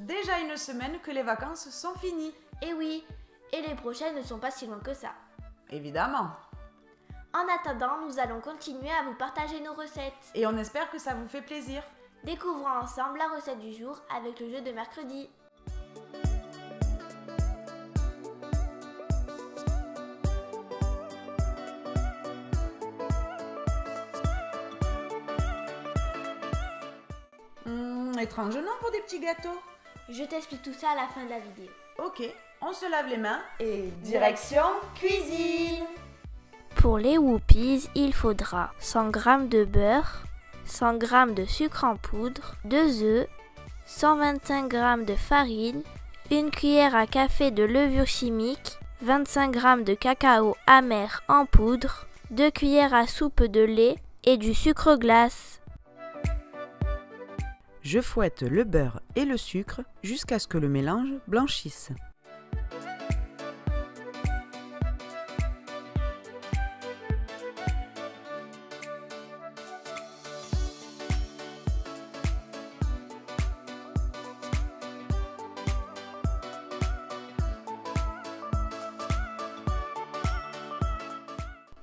Déjà une semaine que les vacances sont finies. Et oui, et les prochaines ne sont pas si loin que ça. Évidemment. En attendant, nous allons continuer à vous partager nos recettes. Et on espère que ça vous fait plaisir. Découvrons ensemble la recette du jour avec le jeu de mercredi. Hum, étrange nom pour des petits gâteaux. Je t'explique tout ça à la fin de la vidéo. Ok, on se lave les mains et direction cuisine. Pour les whoopies, il faudra 100 g de beurre, 100 g de sucre en poudre, 2 œufs, 125 g de farine, une cuillère à café de levure chimique, 25 g de cacao amer en poudre, 2 cuillères à soupe de lait et du sucre glace. Je fouette le beurre et le sucre jusqu'à ce que le mélange blanchisse.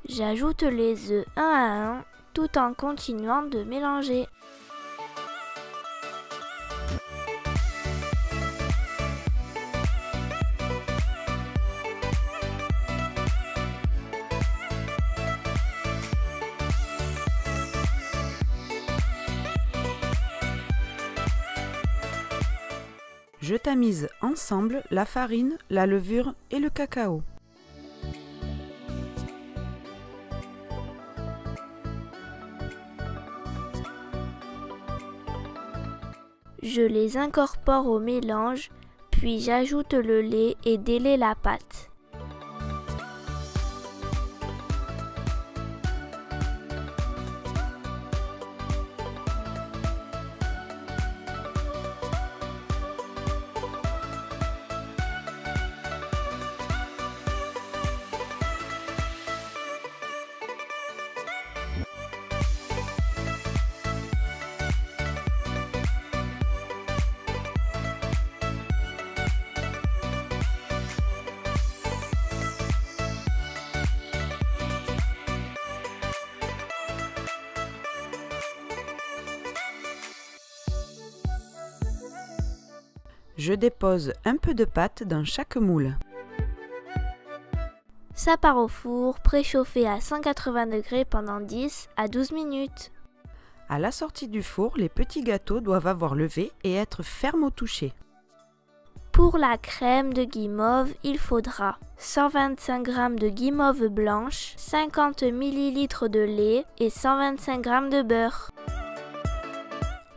J'ajoute les œufs un à un tout en continuant de mélanger. Je tamise ensemble la farine, la levure et le cacao. Je les incorpore au mélange, puis j'ajoute le lait et délai la pâte. Je dépose un peu de pâte dans chaque moule. Ça part au four, préchauffé à 180 degrés pendant 10 à 12 minutes. À la sortie du four, les petits gâteaux doivent avoir levé et être fermes au toucher. Pour la crème de guimauve, il faudra 125 g de guimauve blanche, 50 ml de lait et 125 g de beurre.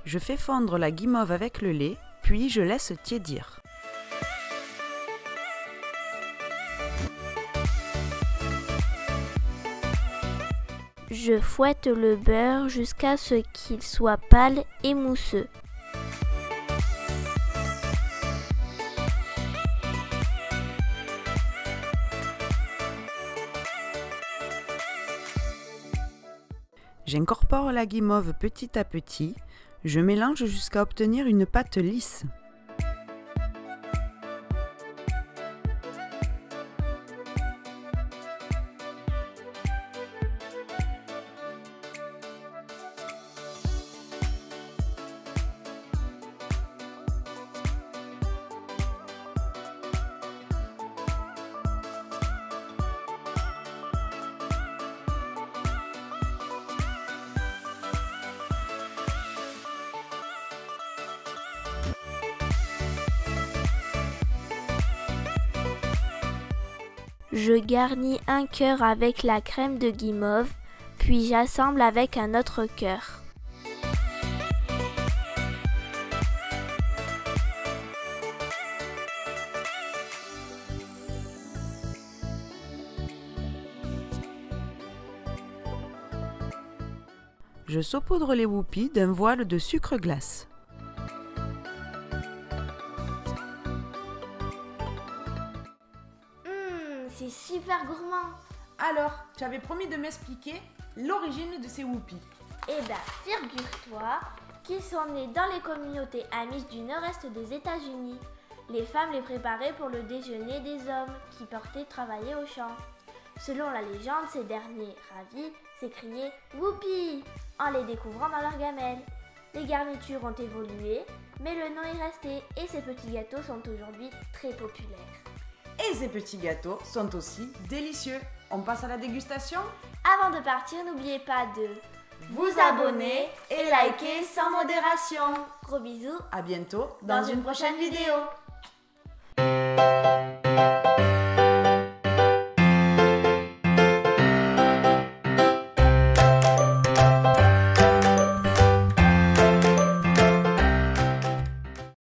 Je fais fondre la guimauve avec le lait, puis je laisse tiédir. Je fouette le beurre jusqu'à ce qu'il soit pâle et mousseux. J'incorpore la guimauve petit à petit. Je mélange jusqu'à obtenir une pâte lisse. Je garnis un cœur avec la crème de guimauve, puis j'assemble avec un autre cœur. Je saupoudre les whoopies d'un voile de sucre glace. C'est super gourmand. Alors, tu avais promis de m'expliquer l'origine de ces whoopies. Eh ben, figure-toi qui sont nés dans les communautés amish du nord-est des États-Unis. Les femmes les préparaient pour le déjeuner des hommes qui partaient travailler au champ. Selon la légende, ces derniers, ravis, s'écriaient Whoopi en les découvrant dans leur gamelle. Les garnitures ont évolué, mais le nom est resté et ces petits gâteaux sont aujourd'hui très populaires. Et ces petits gâteaux sont aussi délicieux. On passe à la dégustation Avant de partir, n'oubliez pas de Vous abonner et liker sans modération. Gros bisous À bientôt dans une prochaine vidéo.